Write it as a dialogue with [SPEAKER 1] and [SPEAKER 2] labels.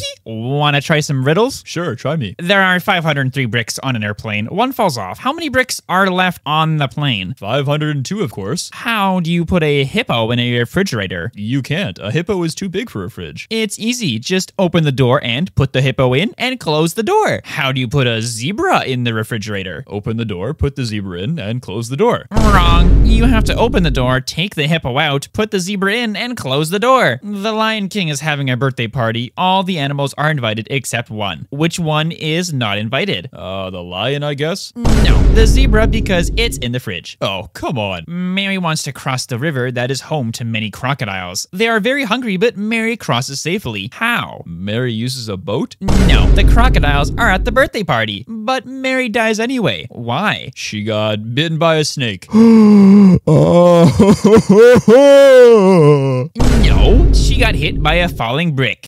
[SPEAKER 1] Wanna try some riddles?
[SPEAKER 2] Sure, try me.
[SPEAKER 1] There are 503 bricks on an airplane. One falls off. How many bricks are left on the plane?
[SPEAKER 2] 502, of course.
[SPEAKER 1] How do you put a hippo in a refrigerator?
[SPEAKER 2] You can't. A hippo is too big for a fridge.
[SPEAKER 1] It's easy. Just open the door and put the hippo in and close the door. How do you put a zebra in the refrigerator?
[SPEAKER 2] Open the door, put the zebra in, and close the door.
[SPEAKER 1] Wrong. You have to open the door, take the hippo out, put the zebra in, and close the door. The Lion King is having a birthday party. All the animals are invited except one. Which one is not invited?
[SPEAKER 2] Uh, the lion, I guess?
[SPEAKER 1] No, the zebra because it's in the fridge.
[SPEAKER 2] Oh, come on.
[SPEAKER 1] Mary wants to cross the river that is home to many crocodiles. They are very hungry, but Mary crosses safely. How?
[SPEAKER 2] Mary uses a boat?
[SPEAKER 1] No, the crocodiles are at the birthday party, but Mary dies anyway. Why?
[SPEAKER 2] She got bitten by a snake.
[SPEAKER 1] No, she got hit by a falling brick.